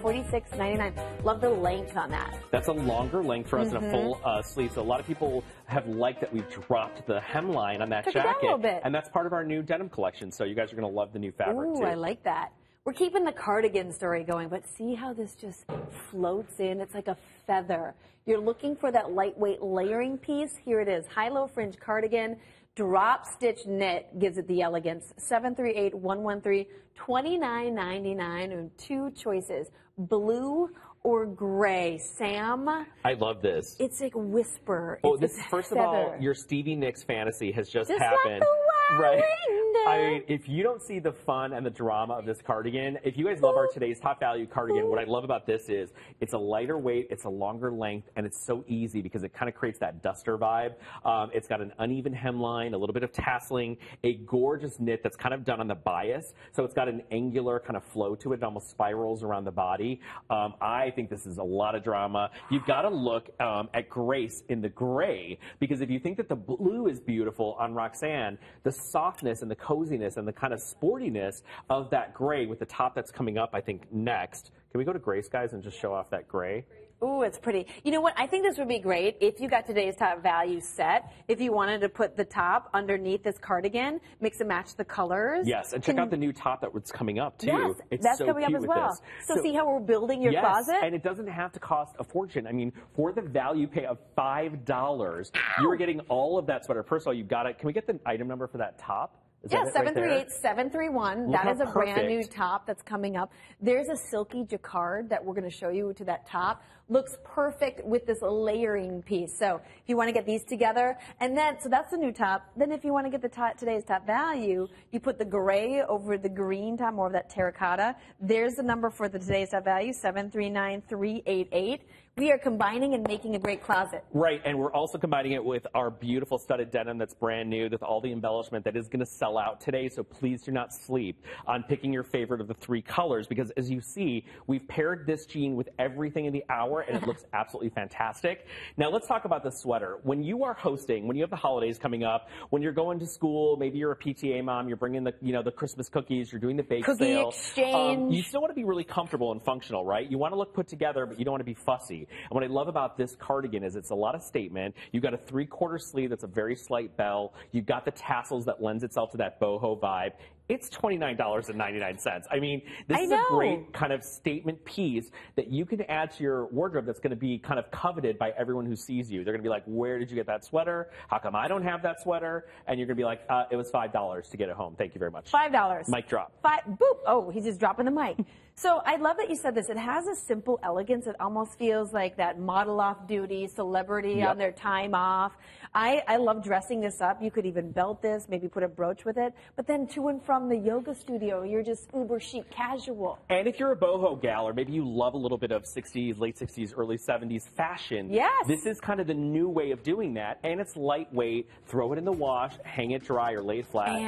$46.99. Love the length on that. That's a longer length for us mm -hmm. in a Mm-hmm. full uh, sleeve. So a lot of people have liked that we've dropped the hemline on that Took jacket. A little bit. And that's part of our new denim collection. So you guys are going to love the new fabric Ooh, too. I like that. We're keeping the cardigan story going, but see how this just floats in? It's like a feather. You're looking for that lightweight layering piece. Here it is. High-low fringe cardigan. Drop stitch knit gives it the elegance. 738-113-29.99 and two choices. Blue or gray. Sam? I love this. It's like whisper. Oh, it's this first feather. of all, your Stevie Nicks fantasy has just, just happened. Like right. I mean, if you don't see the fun and the drama of this cardigan, if you guys love our today's top value cardigan, what I love about this is it's a lighter weight, it's a longer length, and it's so easy because it kind of creates that duster vibe. Um, it's got an uneven hemline, a little bit of tasseling, a gorgeous knit that's kind of done on the bias. So it's got an angular kind of flow to it. It almost spirals around the body. Um, I think this is a lot of drama. You've got to look um, at Grace in the gray because if you think that the blue is beautiful on Roxanne, the softness and the coziness and the kind of sportiness of that gray with the top that's coming up, I think, next. Can we go to Grace, guys, and just show off that gray? Ooh, it's pretty. You know what? I think this would be great if you got today's top value set. If you wanted to put the top underneath this cardigan, mix and match the colors. Yes, and check Can, out the new top that's coming up too. Yes, it's that's so coming up cute as with well. this. So, so, see how we're building your yes, closet? and it doesn't have to cost a fortune. I mean, for the value pay of five dollars, you are getting all of that sweater. First of all, you got it. Can we get the item number for that top? Is yeah, that it seven right eight seven three one. Look That is a brand new top that's coming up. There's a silky jacquard that we're going to show you to that top. Looks perfect with this layering piece. So if you want to get these together, and then so that's the new top. Then if you want to get the top, today's top value, you put the gray over the green top, more of that terracotta. There's the number for the today's top value seven three nine three eight eight. We are combining and making a great closet. Right, and we're also combining it with our beautiful studded denim that's brand new with all the embellishment that is going to sell out today. So please do not sleep on picking your favorite of the three colors because as you see, we've paired this jean with everything in the hour and it looks absolutely fantastic. Now let's talk about the sweater. When you are hosting, when you have the holidays coming up, when you're going to school, maybe you're a PTA mom, you're bringing the, you know, the Christmas cookies, you're doing the bake Cookie sale. exchange. Um, you still want to be really comfortable and functional, right? You want to look put together, but you don't want to be fussy. And what I love about this cardigan is it's a lot of statement. You've got a three-quarter sleeve that's a very slight bell. You've got the tassels that lends itself to that boho vibe. It's $29.99. I mean, this I is know. a great kind of statement piece that you can add to your wardrobe that's going to be kind of coveted by everyone who sees you. They're going to be like, where did you get that sweater? How come I don't have that sweater? And you're going to be like, uh, it was $5 to get it home. Thank you very much. Five dollars. Mic drop. Five. Boop. Oh, he's just dropping the mic. So I love that you said this. It has a simple elegance. It almost feels like that model off duty celebrity Yep. on their time off. I, I love dressing this up. You could even belt this, maybe put a brooch with it. But then to and from the yoga studio, you're just uber chic casual. And if you're a boho gal, or maybe you love a little bit of 60s, late 60s, early 70s fashion, Yes. this is kind of the new way of doing that. And it's lightweight. Throw it in the wash, hang it dry, or lay it flat. And